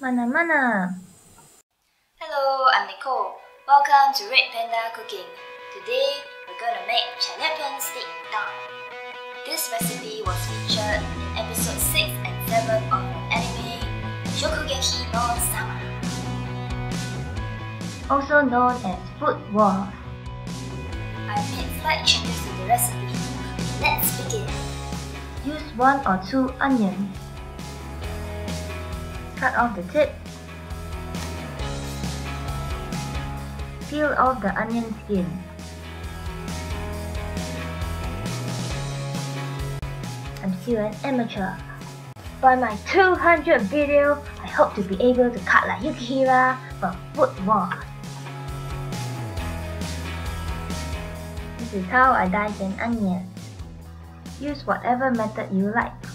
Mana mana. Hello, I'm Nicole. Welcome to Red Panda Cooking. Today, we're gonna make Chaliapin steak don. This recipe was featured in episode 6 and 7 of the anime Shokugeki no Soma. Also known as Food Wars. I made slight changes to the recipe. Let's begin. Use one or two onions. Cut off the tip. Peel off the onion skin. I'm still an amateur. By my 200 video, I hope to be able to cut like Yukihira from Food Wars. This is how I dice an onion. Use whatever method you like.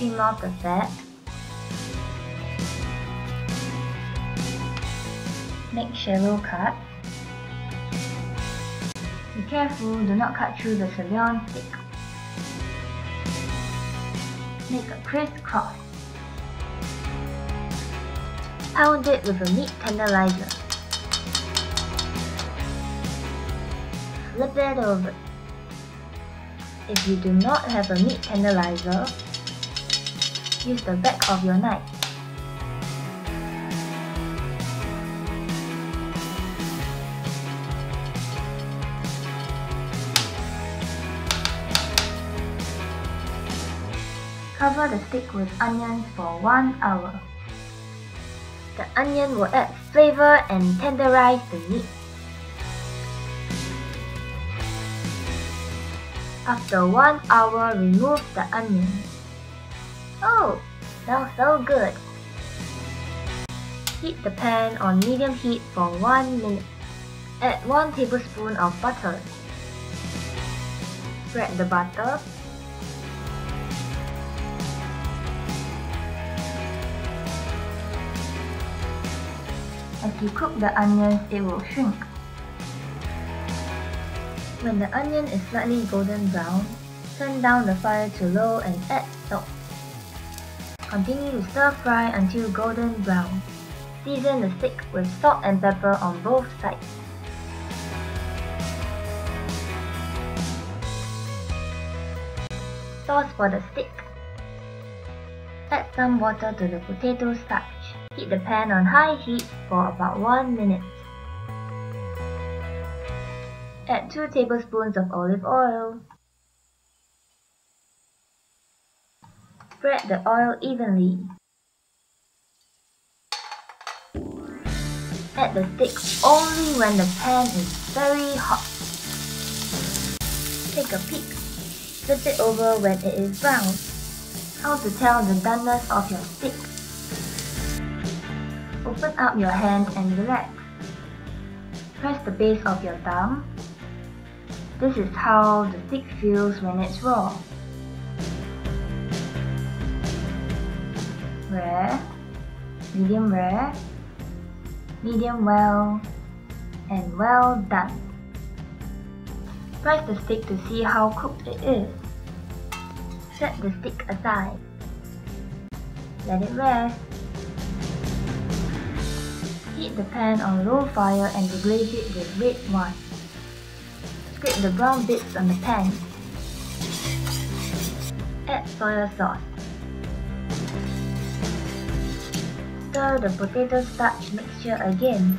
Trim off the fat. Make shallow cuts. Be careful, do not cut through the sirloin stick. Make a crisscross. Pound it with a meat tenderizer. Flip it over. If you do not have a meat tenderizer, use the back of your knife. Cover the stick with onions for 1 hour. The onion will add flavor and tenderize the meat. After 1 hour, remove the onion. Oh, smells so good. Heat the pan on medium heat for 1 minute. Add 1 tablespoon of butter. Spread the butter As you cook the onions, it will shrink. When the onion is slightly golden brown, turn down the fire to low and add salt. Continue to stir fry until golden brown. Season the steak with salt and pepper on both sides. Sauce for the steak. Add some water to the potato starch. Heat the pan on high heat for about 1 minute. Add 2 tablespoons of olive oil. Spread the oil evenly. Add the steak only when the pan is very hot. Take a peek. Flip it over when it is brown. How to tell the doneness of your steak? Open up your hand and relax. Press the base of your thumb. This is how the steak feels when it's raw. Rare, medium rare, medium well, and well done. Press the stick to see how cooked it is. Set the stick aside. Let it rest. Heat the pan on low fire and deglaze it with red wine. Scrape the brown bits on the pan. Add soy sauce. Stir the potato starch mixture again.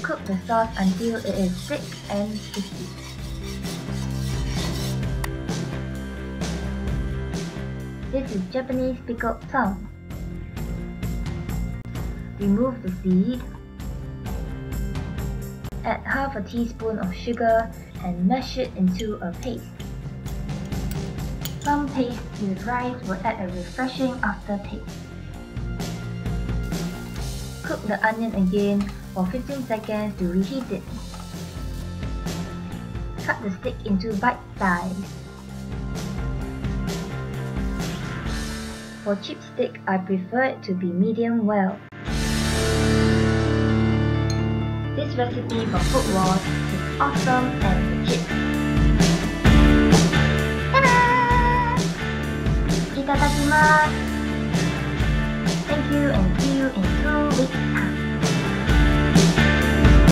Cook the sauce until it is thick and sticky. This is Japanese pickled plum. Remove the seed. Add half a teaspoon of sugar and mash it into a paste. Paste with rice will add a refreshing aftertaste. Cook the onion again for 15 seconds to reheat it. Cut the steak into bite size. For cheap steak, I prefer it to be medium well. This recipe for Food Wars is awesome and legit. Thank you and see you in two weeks.